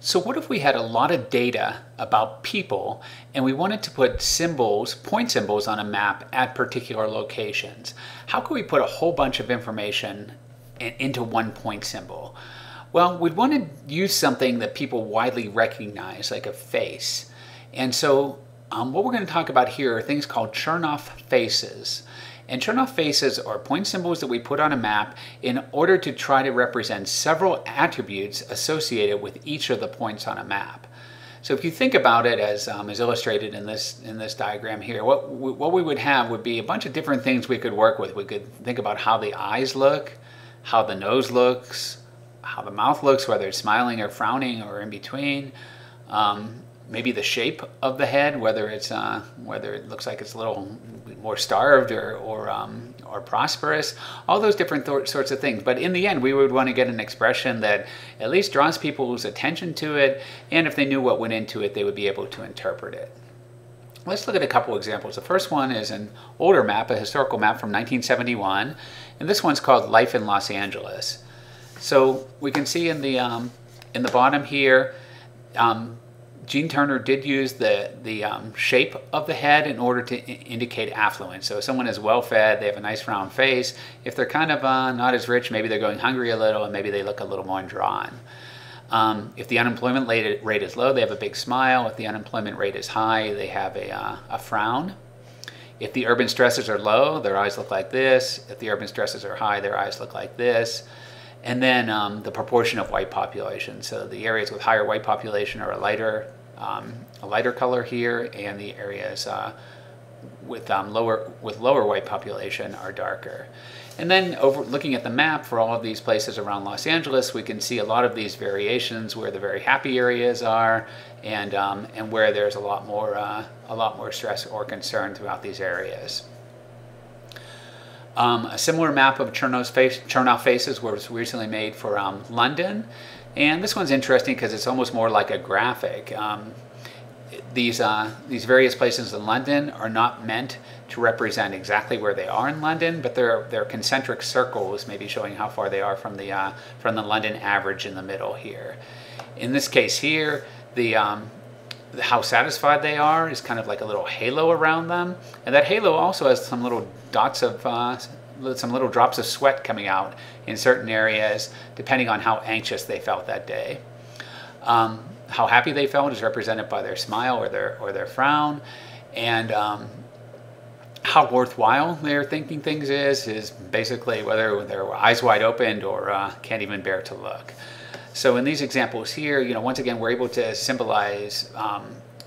So what if we had a lot of data about people and we wanted to put symbols, point symbols on a map at particular locations? How could we put a whole bunch of information into one point symbol? Well, we'd want to use something that people widely recognize, like a face. And so um, what we're going to talk about here are things called Chernoff faces. And Chernoff faces are point symbols that we put on a map in order to try to represent several attributes associated with each of the points on a map. So if you think about it as um, illustrated in this in this diagram here, what what we would have would be a bunch of different things we could work with. We could think about how the eyes look, how the nose looks, how the mouth looks, whether it's smiling or frowning or in between. Um, maybe the shape of the head, whether it's uh, whether it looks like it's a little more starved or or, um, or prosperous, all those different th sorts of things. But in the end, we would want to get an expression that at least draws people's attention to it, and if they knew what went into it, they would be able to interpret it. Let's look at a couple examples. The first one is an older map, a historical map from 1971, and this one's called Life in Los Angeles. So we can see in the um, in the bottom here, um, Gene Turner did use the, the um, shape of the head in order to indicate affluence. So if someone is well fed, they have a nice round face. If they're kind of uh, not as rich, maybe they're going hungry a little and maybe they look a little more drawn. Um, if the unemployment rate is low, they have a big smile. If the unemployment rate is high, they have a, uh, a frown. If the urban stresses are low, their eyes look like this. If the urban stresses are high, their eyes look like this. And then um, the proportion of white population. So the areas with higher white population are a lighter um, a lighter color here, and the areas uh, with um, lower with lower white population are darker. And then over looking at the map for all of these places around Los Angeles, we can see a lot of these variations where the very happy areas are, and um, and where there's a lot more uh, a lot more stress or concern throughout these areas. Um, a similar map of Chernoff, face, faces was recently made for um, London. And this one's interesting because it's almost more like a graphic. Um, these, uh, these various places in London are not meant to represent exactly where they are in London, but they're, they're concentric circles, maybe showing how far they are from the, uh, from the London average in the middle here. In this case here, the, um, how satisfied they are is kind of like a little halo around them. And that halo also has some little dots of, uh, some little drops of sweat coming out in certain areas, depending on how anxious they felt that day. Um, how happy they felt is represented by their smile or their, or their frown. And um, how worthwhile they're thinking things is, is basically whether they're eyes wide open or uh, can't even bear to look. So in these examples here, you know, once again, we're able to symbolize um,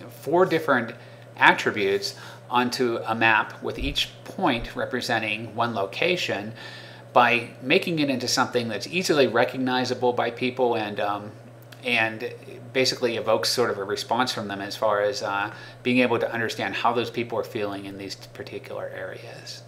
four different attributes onto a map with each point representing one location by making it into something that's easily recognizable by people and um, and basically evokes sort of a response from them as far as uh, being able to understand how those people are feeling in these particular areas.